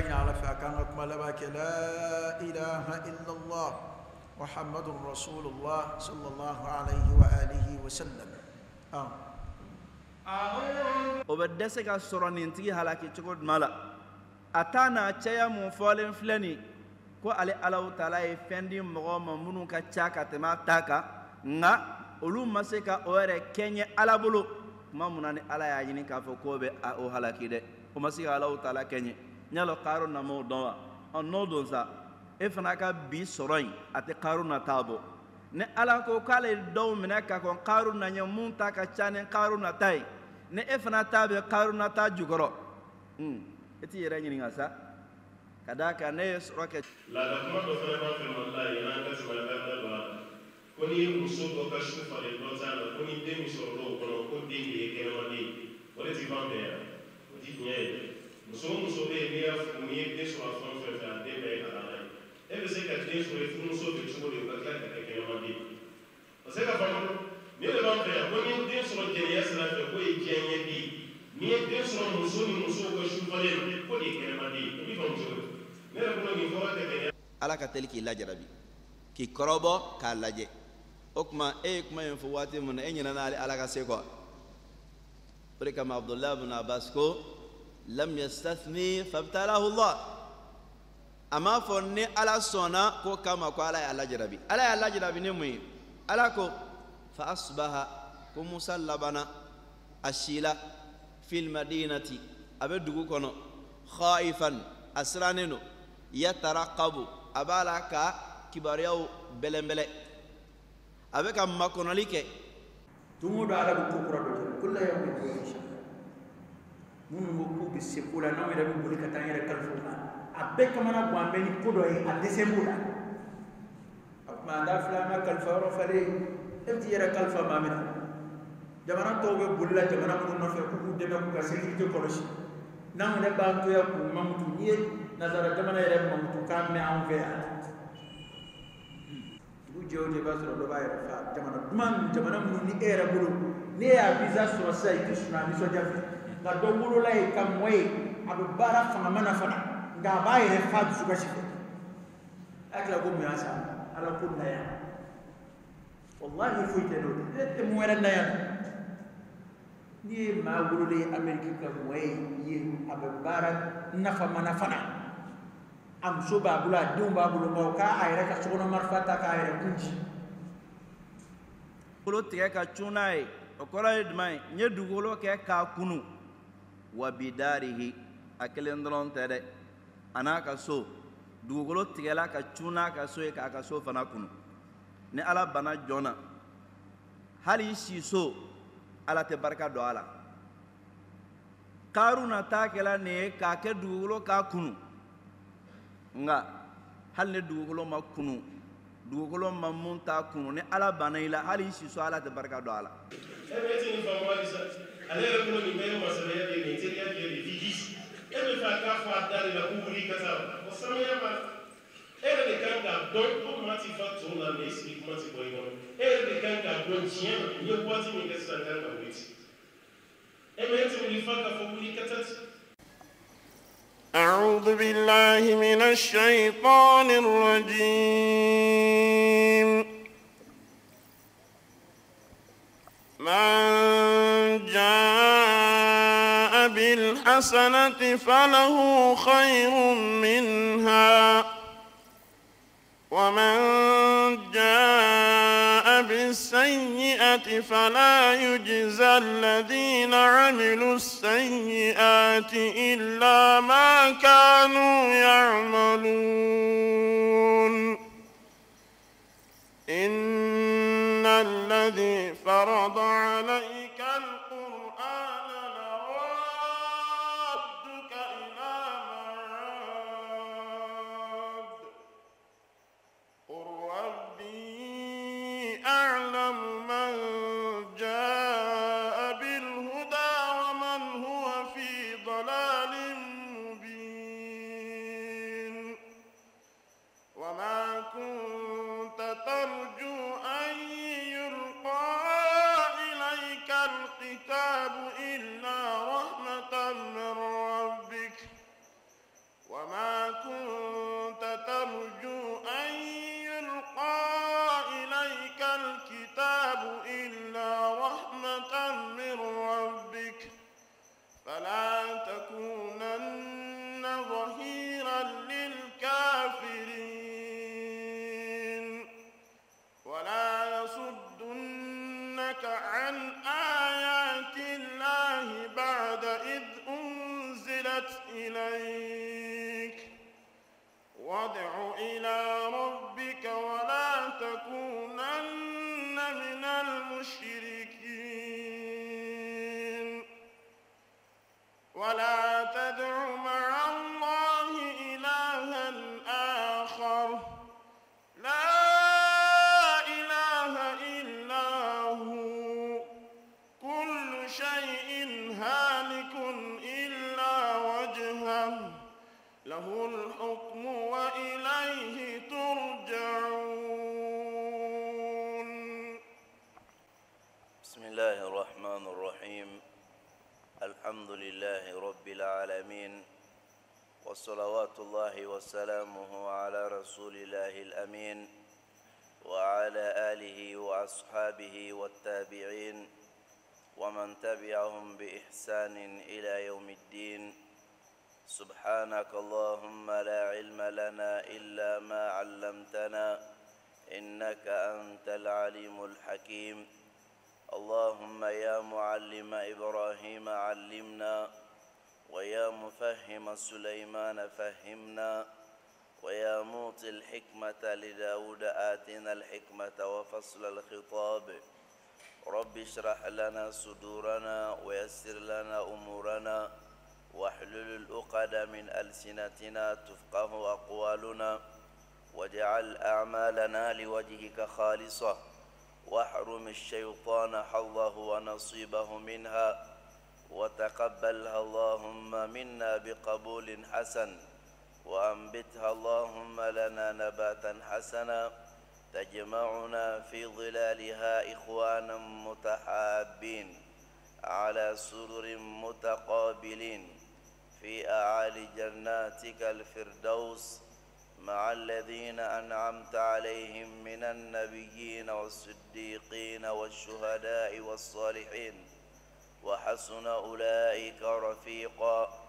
k'an ka kuma laban kɛ la ilaha illallah muhammadun rasulullah sallallahu alaihi wa alihi wa sallam an o bɛ dɛsɛ ka sɔrɔ nin tigi halaki cogo jumɛn la a t'a n'a cɛya mun fɔlen filɛ nin ko ale alahu taala ye fɛn di mɔgɔ ma minnu ka ca ka tɛmɛ a ta kan nka olu ma se ka o yɛrɛ kɛɲɛ ala bolo tuma mun na ni ala y'a ɲini k'a fɔ k'o bɛ o halaki dɛ o ma se ka alahu taala kɛɲɛ ɲalɔ karo na m'o dɔn wa. Ɔ n'o don sa. E fana ka bi sɔrɔ in a tɛ karo na t'a bɔ ni ala ko k'ale dɔw minɛ ka kɔn karo na ɲɛ mun ta ka ca ni karo na ta ye ni e fana ta bɛ karo na ta jukɔrɔ. Hmm, e t'i yɛrɛ ɲininka sa. Ka d'a kan ne ye sɔrɔ kɛ. Laada kuma dɔ fana b'an fɛ mali la yen n'an ka tɛmɛ ka da don a la ko n'i ye muso dɔ ka su falen dɔ t'a la ko ni den min sɔrɔ dɔw kɔnɔ ko den de ye kɛnɛmaden ye. O de ti ban fɛ yan. O ti tiɲɛ ye muso o muso bɛ yen n'i y'a n'i ye den sɔrɔ a fɛn o fɛn fɛ a den bɛɛ ye halala ye e bɛ se ka den sɔrɔ i furumuso fɛ cogo di ka tila ka kɛ ka faamu ne de fɛ yan ko ye den sɔrɔ jɛnɛya sira fɛ k'o ye diɲɛɲɛden ye n'i ye den sɔrɔ muso ni musow ka su falen k'o de ye ye b'i faamu cogo di ne yɛrɛ bolo nin fɔra tɛ ala ka teli k'i lajarabi k'i kɔrɔbɔ k'a lajɛ o e ye kuma in fɔ waati min na e ɲinɛna ala ka se kɔ o de kama bin abbas ko لم يستثني فابتلاه الله. أما فني على صنا كو كما كو على الله جربي على الله جربي نمي على كو. فأصبح كمسلبنا أشيلا في المدينة. ابدو كونو. خائفا. أسرانينو. يترقب. ابالك كبارياو بلمبلي ابيك ماكونليك تومو دارا كل يوم في minnu ko k'u bɛ se ko la n'anw yɛrɛ bɛ boli ka taa yɛrɛ kalifa la a bɛɛ kamana gan an bɛ ni ko dɔ ye a dɛsɛ la a an t'a filɛ an ka kalifa yɔrɔ falen e t'i yɛrɛ kalifa maa min na jamana tɔw bɛ boli la jamana minnu nɔfɛ k'u k'u dɛmɛ k'u ka sécurité kɔlɔsi n'anw yɛrɛ b'an to yan k'u n'i ye nazara jamana yɛrɛ mɛn fɛ yan dugu jɛ o jɛ i b'a sɔrɔ dɔ b'a yɛrɛ jamana duman jamana minnu ni e yɛrɛ bolo ne y'a visa sɔrɔ sisan i tɛ sunɔgɔ nisɔndiya fɛ nka dɔ wolola yen ka mɔ yen a bɛ baara fangama na fana. Nka a b'a yɛrɛ fa dusukasi fɛ a tila ko mun y'a sa ala ko na yan walahi foyi tɛ n'o tɛ e tɛ mun wɛrɛ na yan n'i ye maa wololen ye amɛriki ka mɔ yen a bɛ baara nafama na fana. A muso b'a bolo a denw b'a bolo nka o k'a yɛrɛ ka sokɔnɔ marifa ta k'a yɛrɛ kun ci dugukolo tigɛ ka cun n'a ye o kɔrɔ ye jumɛn ye? N ye dugukolo kɛ k'a kunu wa bidarihi a kelen dɔrɔn tɛ dɛ a n'a ka so dugukolo tigɛla ka cun n'a ka so ye k'a ka so fana kunu. Ni ala bana jɔn na hali i si so ala tɛ barika don a la. Karuna ta kɛla nin ye k'a kɛ dugukolo k'a kunu. Nka hali ni dugukolo ma kunu dugukolo ma mun t'a kunu ni ala banna i la hali i si so ala tɛ barika don a la e bɛ ti nin faamu halisa ale yɛrɛ bolo nin bɛɛ ye masalaya de ye nin teriya de ye nin vigilance e bɛ fɛ a k'a fɔ a da de la k'u wuli ka taa o sanuya ma e yɛrɛ de kan k'a dɔn ko kuma ti fa tun na mɛ i sigi kuma ti bɔ i kɔnɔ e yɛrɛ de kan k'a dɔn tiɲɛ na n ye waati min kɛ sisan n kan ka wuli ten e bɛ e ti wuli fa k'a fɔ wuli ka taa ten. أعوذ بالله من الشيطان الرجيم بالحسنة فله خير منها. ومن جاء بالسيئة فلا يجزى الذين عملوا السيئات إلا ما كانوا يعملون. إن الذي فرض عليك له الحكم وإليه ترجعون. بسم الله الرحمن الرحيم. الحمد لله رب العالمين. وصلوات الله وسلامه على رسول الله الأمين. وعلى آله وأصحابه والتابعين. ومن تبعهم بإحسان إلى يوم الدين. سبحانك اللهم لا علم لنا إلا ما علمتنا إنك أنت العليم الحكيم. اللهم يا معلم إبراهيم علمنا ويا مفهم سليمان فهمنا ويا موطي الحكمة لداود آتنا الحكمة وفصل الخطاب. رب اشرح لنا صدورنا ويسر لنا أمورنا واحلل العقد من ألسنتنا تفقه أقوالنا واجعل أعمالنا لوجهك خالصة واحرم الشيطان حظه ونصيبه منها وتقبلها اللهم منا بقبول حسن وأنبتها اللهم لنا نباتا حسنا تجمعنا في ظلالها إخوانا متحابين على سرر متقابلين في أعالي جناتك الفردوس مع الذين أنعمت عليهم من النبيين والصديقين والشهداء والصالحين. وحسن أولئك رفيقا.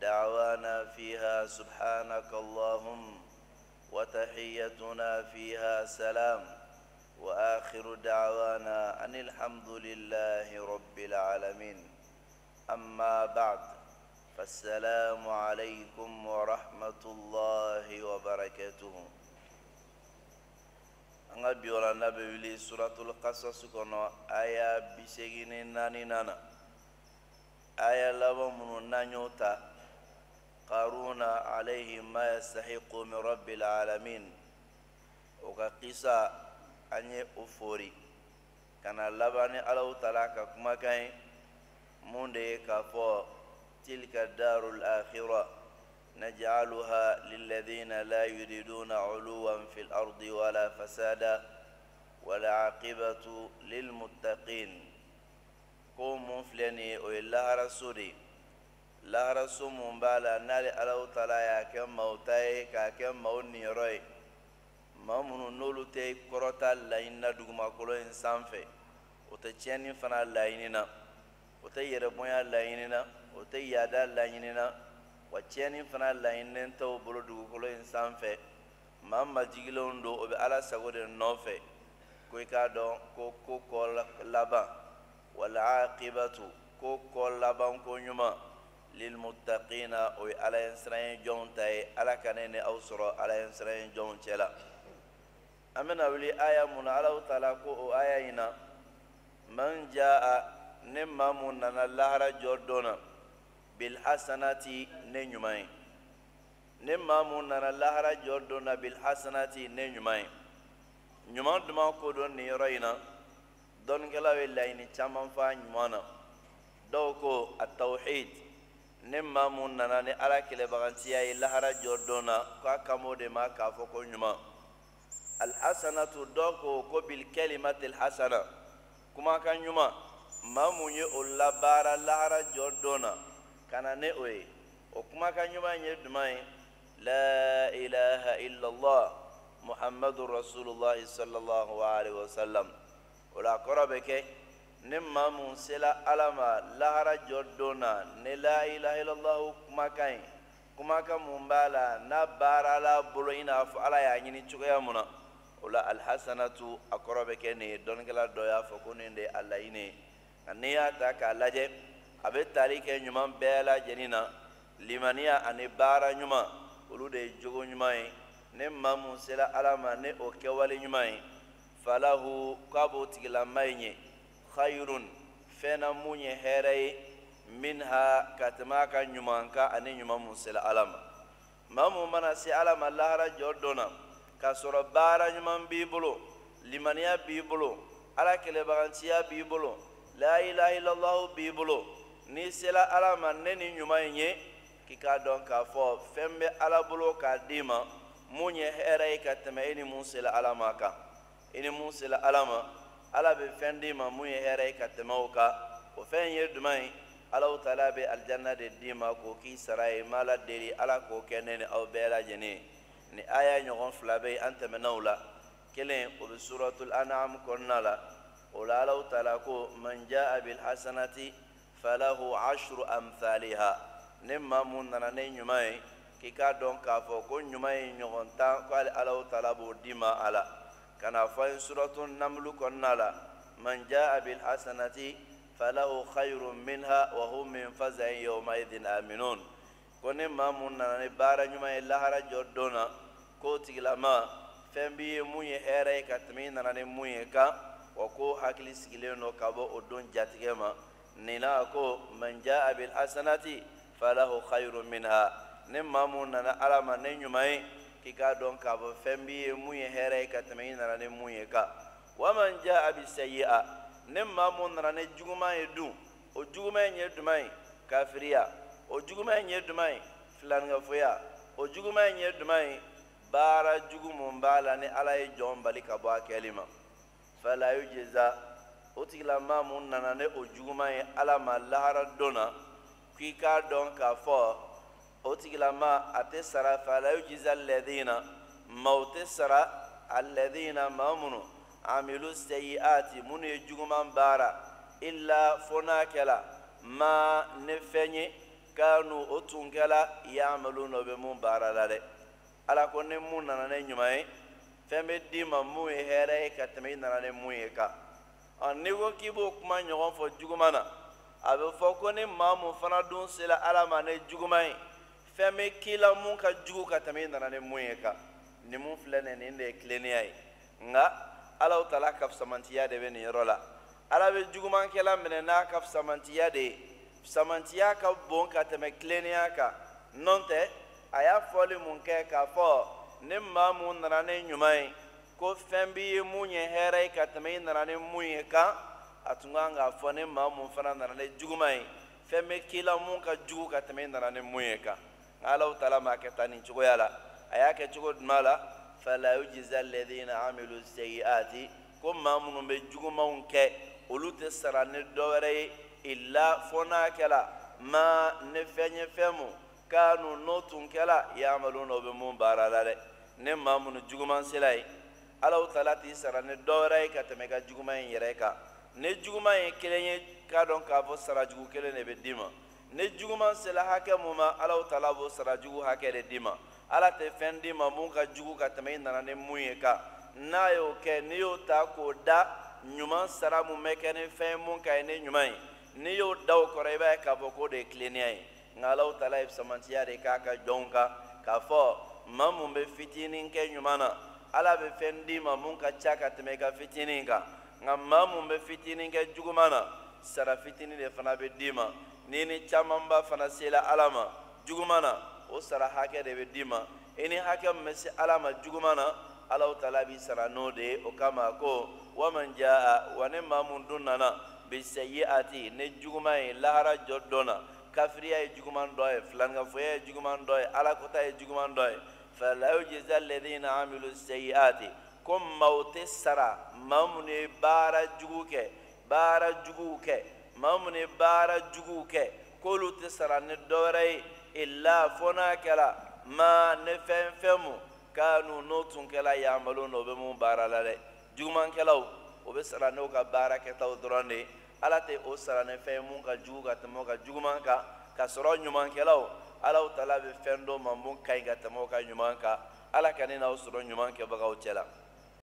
دعوانا فيها سبحانك اللهم وتحيتنا فيها سلام. وآخر دعوانا أن الحمد لله رب العالمين. أما بعد. فالسلام عليكم ورحمة الله وبركاته anga biyola na be wili suratul qasas kono aya bisegini nani nana aya laban munu nanyo ta qaruna alayhi ma yastahiqu min rabbil alamin o ka qisa anye o fori kana labani alaw tala ka kumakan mun de ye k'a fɔ تلك الدار الآخرة نجعلها للذين لا يريدون علوا في الأرض ولا فسادا والعاقبة للمتقين. قوم فلاني وإلا رسولي. لا رسول مبالا نالي ألو تلا يا كم موتاي كم موني روي ما منو نولو تي كروتا لاينا دوغما كولو إنسان في. وتشيني فنا لايننا وتيربويا na wa tiɲɛni fana laɲininen tɛ o bolo dugukolo in sanfɛ maa majigilenw don o bɛ ala sago de nɔfɛ ko i k'a dɔn ko ko kɔ laban wala aqibatu ko kɔ laban ko ɲuman lilmuttaqina o ye ala ye siran jɔnw ta ye ala ka ne ni aw sɔrɔ ala ye siran jɔnw cɛ la an bɛna wuli aya mun na ala taala ko o aya in na man jaa ne maa mun nana lahara jɔ dɔn na bilhasanati ne ɲuman ye ne maa mun nana lahara jɔ don na bilhasanati ne ɲuman ye ɲuman duman ko don nin yɔrɔ in na dɔnnikɛlaw ye laɲini caman fa ɲuman na dɔw ko a tawhid ne maa mun nana ni ala kɛlɛbagantiya ye lahara jɔ don na k'a kamo de ma k'a fɔ ko ɲuman alhasanatu dɔw ko ko bilkalimati alhasana kumakan ɲuman maa mun ye o labaara lahara jɔ don na kana ne o ye o kumakan ɲuman ye duman ye la ilaha illallah muhammadu rasulullah sallallahu alaihi wasallam o la kɔrɔ bɛ kɛ ne maa mun sela ala ma lahara jɔ don na ne la ilaha illallah kumakan ye kumakan mun b'a la n'a baara la bolo i n'a fɔ ala y'a ɲini cogoya mun na o la alhasanatu a kɔrɔ bɛ kɛ nin ye dɔnnikɛla dɔ y'a fɔ ko nin de ye a laɲini ye nka n'i y'a ta k'a lajɛ a bɛ tali kɛ ɲuman bɛɛ lajɛlen na limaniya ani baara ɲuman olu de ye jogo ɲuman ye ne maa mun sera ala ma ne o kɛwale ɲuman ye falahu k'a b'o tigilama ye ɲɛ khayirun fɛn na mun ye hɛrɛ ye minha ka tɛmɛ a ka ɲuman kan ani ɲuman mun sera ala ma maa mun mana se ala ma lahara jɔ dɔn na k'a sɔrɔ baara ɲuman b'i bolo limaniya b'i bolo ala kɛlɛbaganciya b'i bolo la ilaha illallah b'i bolo n'i sera ala ma ne ni ɲuman in ye k'i k'a dɔn k'a fɔ fɛn bɛ ala bolo k'a d'i ma mun ye hɛrɛ ye ka tɛmɛ e ni mun sera ala ma kan i ni mun sera ala ma ala bɛ fɛn d'i ma mun ye hɛrɛ ye ka tɛmɛ o kan o fɛn ye jumɛn ye alaw taala bɛ alijanna de d'i ma k'o k'i sara ye ma ala deli ala k'o kɛ ne ni aw bɛɛ lajɛlen ni aya ɲɔgɔn fila bɛ an la kelen o bɛ suratul an'am kɔnɔna la o la alaw taala ko hasanati namlu kɔnɔna la man jaa bil hasanati falahu khayrun minha wa hum min fazain yawmaidin aminun ko ne maa mun nana ni baara ɲuman ye lahara jɔ don na k'o tigilama fɛn b'i ye mun ye hɛrɛ ye ka tɛmɛ i nana ni mun ye kan wa ko hakili sigilen don ka bɔ o don jatigɛ ma k'a fɔ fɛn b'i ye mun ye hɛrɛ ye ka tɛmɛ i nana ni mun ye kan wa man jaa bi sayyi'a ne maa mun nana ni juguman ye dun o juguman in ye jumɛn ye kafiriya o juguman in ye jumɛn ye filanikafoya o juguman in ye jumɛn ye baara jugu mun b'a ni ala ye jɔn bali ka bɔ a fala yujza o tigilama mun nana ni o juguman ye ala ma lahara don na k'i k'a dɔn k'a fɔ o tigilama a tɛ sara fala yujza alladhina. Maaw tɛ sara alladhina maa minnu amilu sayiati minnu ye juguman baara. Illa fo n'a kɛla ma ne fɛn ye. Kanu o tun kɛla yamaluna o bɛ mun baara la dɛ. Ala ko ni mun nana ne ɲuman ye. Fɛn bɛ d'i ma mun ye hɛrɛ ye ka tɛmɛ i nana ni mun ye kan n'i ko k'i b'o kuma ɲɔgɔn fɔ juguman na a bɛ fɔ ko ni maa mun fana dun sera ala ma ni juguman ye fɛn bɛ k'i la mun ka jugu ka tɛmɛ i nana ni mun ye kan nin mun filɛ nin nin de ye tilennenya ye. Nka alaw tala la kafisamantiya de bɛ nin yɔrɔ la. Ala bɛ jugumankɛla minɛ n'a ka fisamantiya de ye. Fisamantiya ka bon ka tɛmɛ tilennenya kan. Nɔ tɛ a y'a fɔli mun kɛ k'a fɔ ni maa mun nana ni ɲuman ye ko fɛn b'i ye mun ye hɛrɛ ye ka tɛmɛ i nana ni mun ye kan a tun kan k'a fɔ ni maa mun fana nana ni juguman ye fɛn bɛ k'i la mun ka jugu ka tɛmɛ i nana ni mun ye kan nka alaw taala ma kɛ tan nin cogoya la a y'a kɛ cogo jumɛn la fala yujiza alladhina amilu sayyiati. Ko maa minnu bɛ jugumanw kɛ olu tɛ sara ni dɔwɛrɛ ye illa fo n'a kɛla ma ne fɛn ye fɛn mun kanu n'o tun kɛla yamaluna o bɛ mun baara la dɛ ne maa minnu juguman sela ye alaw taala t'i sara ni dɔwɛrɛ ye ka tɛmɛ ka juguman in yɛrɛ kan. Ni juguman ye kelen ye k'a dɔn k'a fɔ sara jugu kelen de bɛ d'i ma. Ni juguman sela hakɛ mun ma alaw taala b'o sara jugu hakɛ de d'i ma. Ala tɛ fɛn d'i ma mun ka jugu ka tɛmɛ i nana ni mun ye kan n'a y'o kɛ n'i y'o ta k'o da ɲuman sara mun bɛ kɛ ni fɛn ye mun ka ɲi ni ɲuman ye. N'i y'o da o kɔrɔ i b'a ye k'a fɔ k'o de ye tilennenya ye. Nka alaw taala ye samantiya de k'a ka jɔnw kan k'a fɔ maa mun bɛ fitinin kɛ ɲuman na ala be fɛn d'i ma mun ka ca ka tɛmɛ i ka fitinin kan. Nka maa mun bɛ fitinin kɛ na sara fitinin de fana bɛ d'i ma. N'i ni fana sela ala ma juguman na o sara hakɛ de be d'i ma. I ni hakɛ min bɛ se ala ma juguman na alaw taala b'i sara n'o de o kama ko waman jaa wa ne maa mun dun nana bisayiati ne juguman ye lahara jɔ dɔ na. Kafiriya ye juguman dɔ ye filanikafoya ye juguman dɔ ye alakota ye juguman dɔ ye yujiza alladhina amilu sayiati ko maaw tɛ sara maa minnu ye baara jugu kɛ baara juguw kɛ maa minnu ye baara juguw kɛ k'olu tɛ sara ni dɔwɛrɛ ye illa fo n'a kɛra ma ne fɛn fɛn mun kanu n'o tun kɛla yamalu na o bɛ mun baara la dɛ alaw tala bɛ fɛn dɔ ma mun ka ɲi ka tɛmɛ aw ka ɲuman kan. Ala ka ne n'aw sɔrɔ ɲuman kɛbagaw cɛla